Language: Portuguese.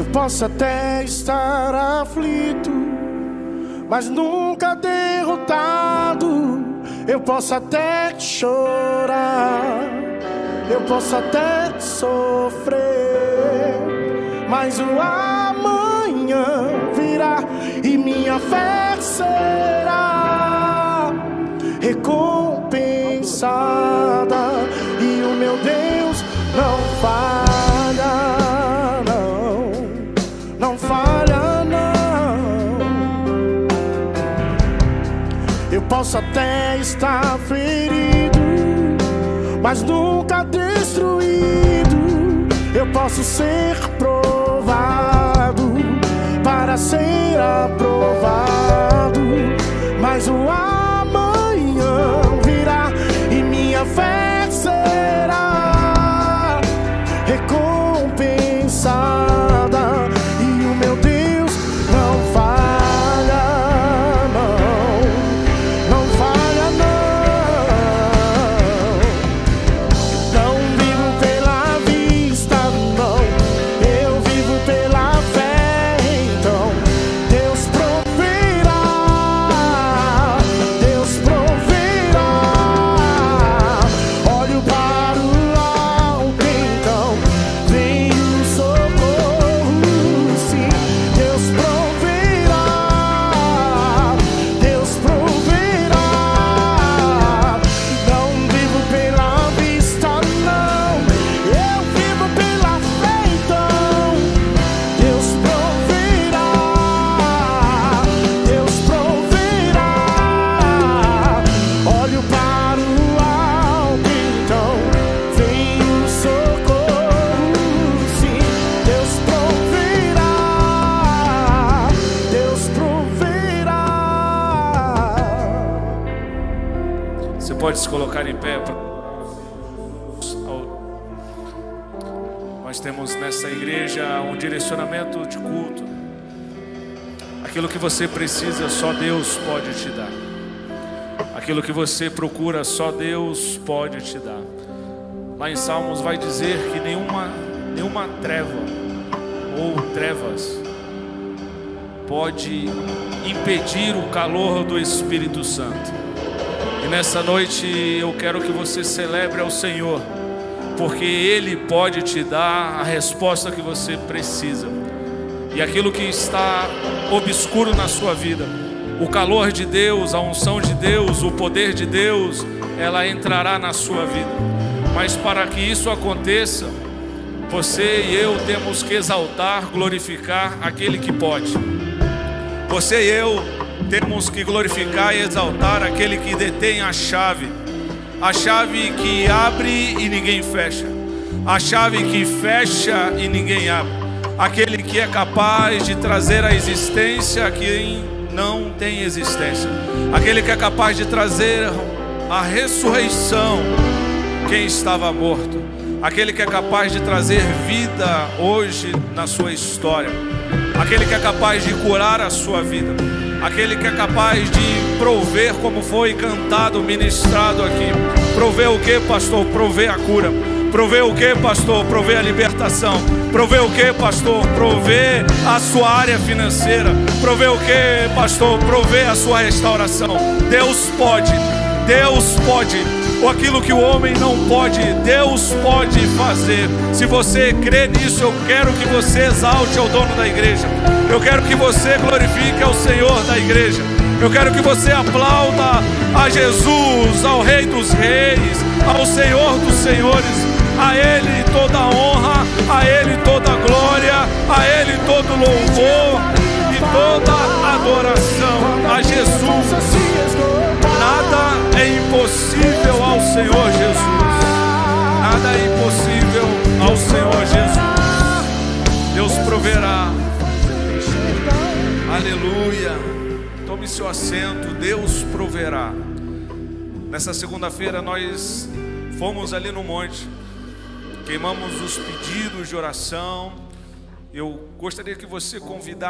Eu posso até estar aflito, mas nunca derrotado. Eu posso até chorar, eu posso até sofrer, mas o amanhã virá e minha fé será recompensada e o meu Deus não falha, Eu posso até estar ferido, mas nunca destruído. Eu posso ser provado pode se colocar em pé. Nós temos nessa igreja um direcionamento de culto. Aquilo que você precisa, só Deus pode te dar. Aquilo que você procura, só Deus pode te dar. Lá em Salmos vai dizer que nenhuma, nenhuma treva ou trevas pode impedir o calor do Espírito Santo. Nessa noite eu quero que você celebre ao Senhor, porque Ele pode te dar a resposta que você precisa. E aquilo que está obscuro na sua vida, o calor de Deus, a unção de Deus, o poder de Deus, ela entrará na sua vida. Mas para que isso aconteça, você e eu temos que exaltar, glorificar aquele que pode. Você e eu temos que glorificar e exaltar aquele que detém a chave, a chave que abre e ninguém fecha, a chave que fecha e ninguém abre, aquele que é capaz de trazer a existência quem não tem existência, aquele que é capaz de trazer a ressurreição quem estava morto, aquele que é capaz de trazer vida hoje na sua história, aquele que é capaz de curar a sua vida, aquele que é capaz de prover, como foi cantado, ministrado aqui. Prover o que, pastor? Prover a cura. Prover o que, pastor? Prover a libertação. Prover o que, pastor? Prover a sua área financeira. Prover o que, pastor? Prover a sua restauração. Deus pode. Deus pode. Ou aquilo que o homem não pode, Deus pode fazer. Se você crê nisso, eu quero que você exalte ao dono da igreja. Eu quero que você glorifique ao Senhor da igreja. Eu quero que você aplauda a Jesus, ao Rei dos Reis, ao Senhor dos Senhores. A Ele toda a honra, a Ele toda a glória, a Ele todo louvor e toda adoração a Jesus. Nada é impossível Senhor Jesus. Nada é impossível ao Senhor Jesus. Deus proverá. Aleluia. Tome seu assento, Deus proverá. Nessa segunda-feira nós fomos ali no monte, queimamos os pedidos de oração. Eu gostaria que você convidasse